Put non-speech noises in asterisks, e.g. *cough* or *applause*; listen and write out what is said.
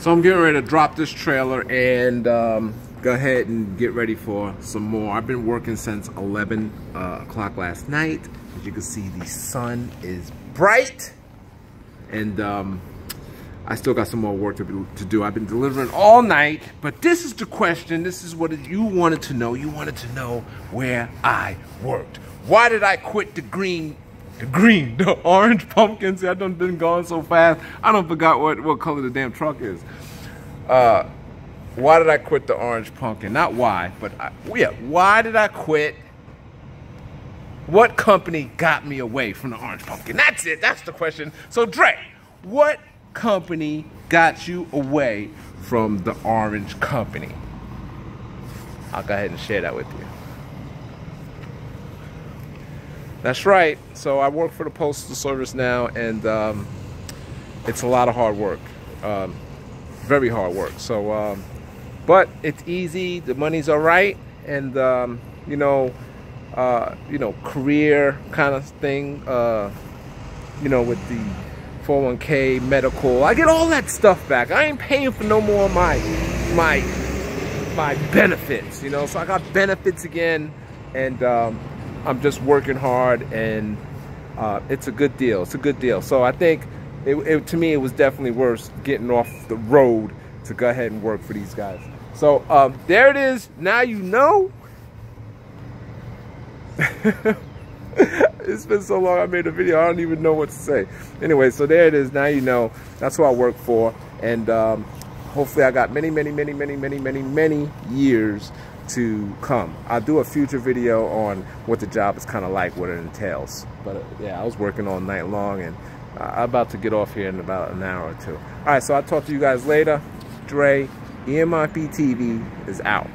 So I'm getting ready to drop this trailer and um, go ahead and get ready for some more. I've been working since 11 uh, o'clock last night. As you can see, the sun is bright. And um, I still got some more work to, be, to do. I've been delivering all night. But this is the question. This is what you wanted to know. You wanted to know where I worked. Why did I quit the green the green, the orange *laughs* pumpkin. See, I done been gone so fast. I don't forgot what, what color the damn truck is. Uh, why did I quit the orange pumpkin? Not why, but I, yeah, why did I quit? What company got me away from the orange pumpkin? That's it. That's the question. So Dre, what company got you away from the orange company? I'll go ahead and share that with you. That's right. So I work for the Postal Service now, and um, it's a lot of hard work. Um, very hard work. So, um, but it's easy. The money's all right, and um, you know, uh, you know, career kind of thing. Uh, you know, with the 401k, medical, I get all that stuff back. I ain't paying for no more of my my my benefits. You know, so I got benefits again, and um, I'm just working hard and uh, it's a good deal. It's a good deal. So I think it, it, to me, it was definitely worth getting off the road to go ahead and work for these guys. So um, there it is. Now you know. *laughs* it's been so long I made a video. I don't even know what to say. Anyway, so there it is. Now you know. That's who I work for. And um, hopefully I got many, many, many, many, many, many, many years to come. I'll do a future video on what the job is kind of like, what it entails. But uh, yeah, I was working all night long and uh, I'm about to get off here in about an hour or two. All right, so I'll talk to you guys later. Dre, EMIP TV is out.